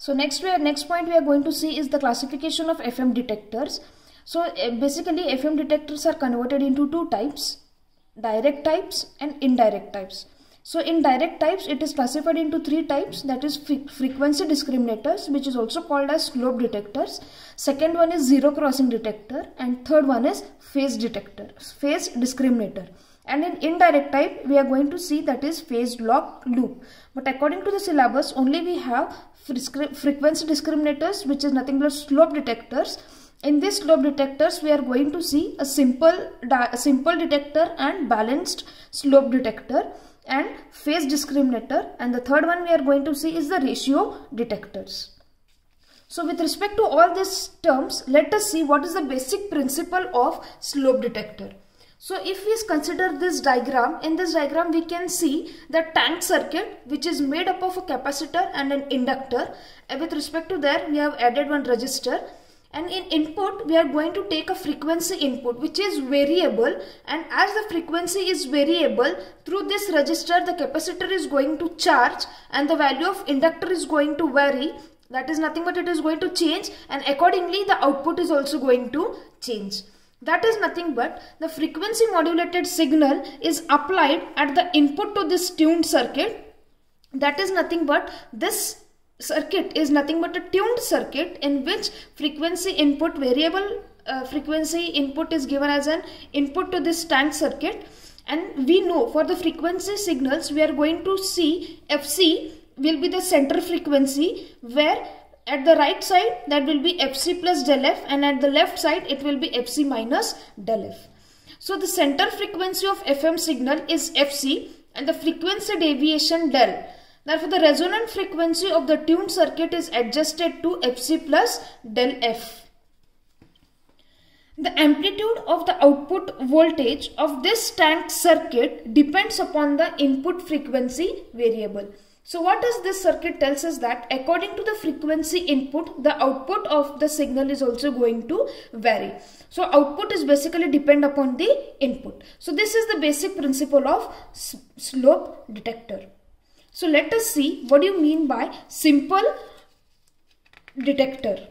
So next we are, next point we are going to see is the classification of FM detectors. So uh, basically FM detectors are converted into two types, direct types and indirect types. So in direct types it is classified into three types that is frequency discriminators which is also called as slope detectors. Second one is zero crossing detector and third one is phase detector, phase discriminator and in indirect type we are going to see that is phase lock loop. But according to the syllabus only we have frequency discriminators which is nothing but slope detectors. In this slope detectors we are going to see a simple a simple detector and balanced slope detector and phase discriminator. And the third one we are going to see is the ratio detectors. So with respect to all these terms let us see what is the basic principle of slope detector so if we consider this diagram, in this diagram we can see the tank circuit which is made up of a capacitor and an inductor. And with respect to that we have added one resistor and in input we are going to take a frequency input which is variable and as the frequency is variable through this resistor the capacitor is going to charge and the value of inductor is going to vary that is nothing but it is going to change and accordingly the output is also going to change. That is nothing but the frequency modulated signal is applied at the input to this tuned circuit. That is nothing but this circuit is nothing but a tuned circuit in which frequency input variable uh, frequency input is given as an input to this tank circuit and we know for the frequency signals we are going to see FC will be the center frequency where at the right side that will be fc plus del f and at the left side it will be fc minus del f. So the center frequency of FM signal is fc and the frequency deviation del. Therefore the resonant frequency of the tuned circuit is adjusted to fc plus del f. The amplitude of the output voltage of this tank circuit depends upon the input frequency variable. So what does this circuit tells us that according to the frequency input, the output of the signal is also going to vary. So output is basically depend upon the input. So this is the basic principle of slope detector. So let us see what do you mean by simple detector.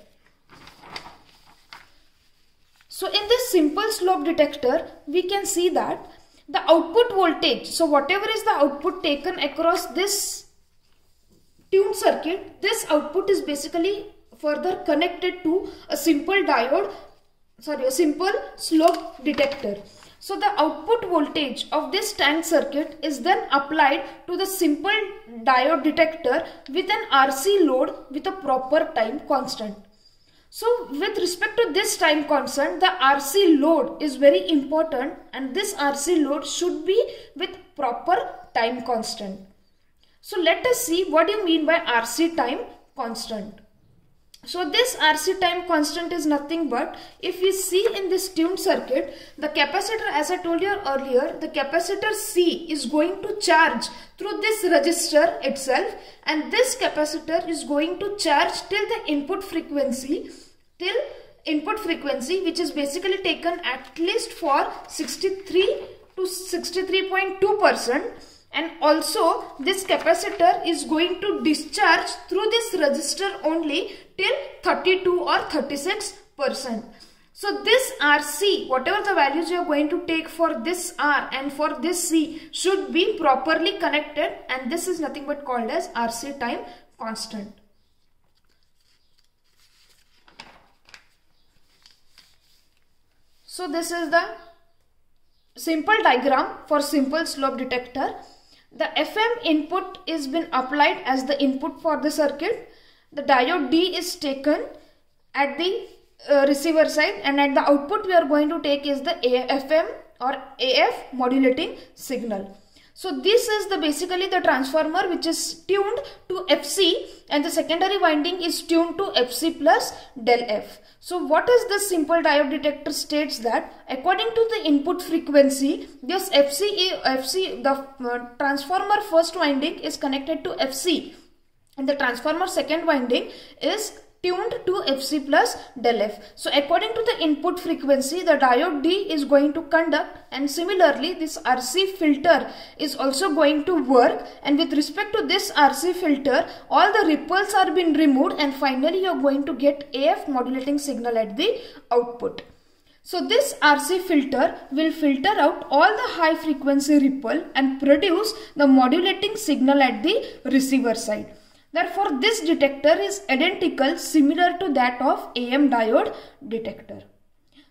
So in this simple slope detector, we can see that the output voltage, so whatever is the output taken across this tuned circuit, this output is basically further connected to a simple diode, sorry, a simple slope detector. So the output voltage of this tank circuit is then applied to the simple diode detector with an RC load with a proper time constant. So with respect to this time constant, the RC load is very important and this RC load should be with proper time constant. So let us see what you mean by RC time constant. So this RC time constant is nothing but if we see in this tuned circuit the capacitor as I told you earlier the capacitor C is going to charge through this resistor itself and this capacitor is going to charge till the input frequency till input frequency which is basically taken at least for 63 to 63.2 percent and also this capacitor is going to discharge through this resistor only till 32 or 36 percent. So this RC, whatever the values you are going to take for this R and for this C should be properly connected and this is nothing but called as RC time constant. So this is the simple diagram for simple slope detector. The FM input is been applied as the input for the circuit. The diode D is taken at the uh, receiver side and at the output we are going to take is the AFM or AF modulating signal. So this is the basically the transformer which is tuned to FC and the secondary winding is tuned to FC plus del F. So what is this simple diode detector states that according to the input frequency this FC, FC the uh, transformer first winding is connected to FC and the transformer second winding is tuned to Fc plus del F. So according to the input frequency, the diode D is going to conduct and similarly this RC filter is also going to work and with respect to this RC filter, all the ripples are being removed and finally you are going to get AF modulating signal at the output. So this RC filter will filter out all the high frequency ripple and produce the modulating signal at the receiver side. Therefore, this detector is identical similar to that of AM diode detector.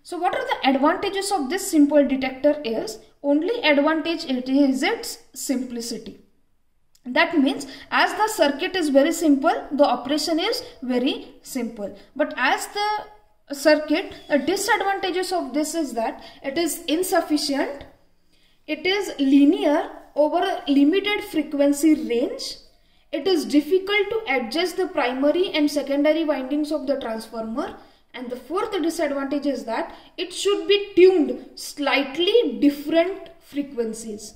So what are the advantages of this simple detector is only advantage it is its simplicity. That means as the circuit is very simple, the operation is very simple. But as the circuit, the disadvantages of this is that it is insufficient, it is linear over a limited frequency range it is difficult to adjust the primary and secondary windings of the transformer and the fourth disadvantage is that it should be tuned slightly different frequencies.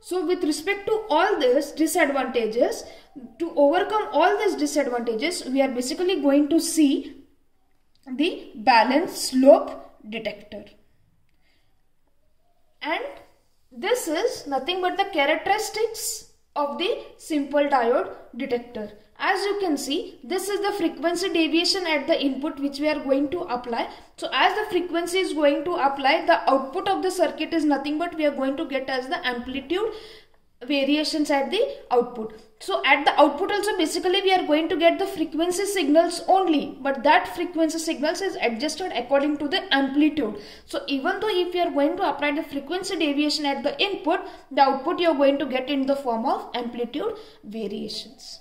So with respect to all these disadvantages, to overcome all these disadvantages, we are basically going to see the balance slope detector. And this is nothing but the characteristics of the simple diode detector. As you can see, this is the frequency deviation at the input which we are going to apply. So as the frequency is going to apply, the output of the circuit is nothing but we are going to get as the amplitude variations at the output. So at the output also basically we are going to get the frequency signals only but that frequency signals is adjusted according to the amplitude. So even though if you are going to apply the frequency deviation at the input the output you are going to get in the form of amplitude variations.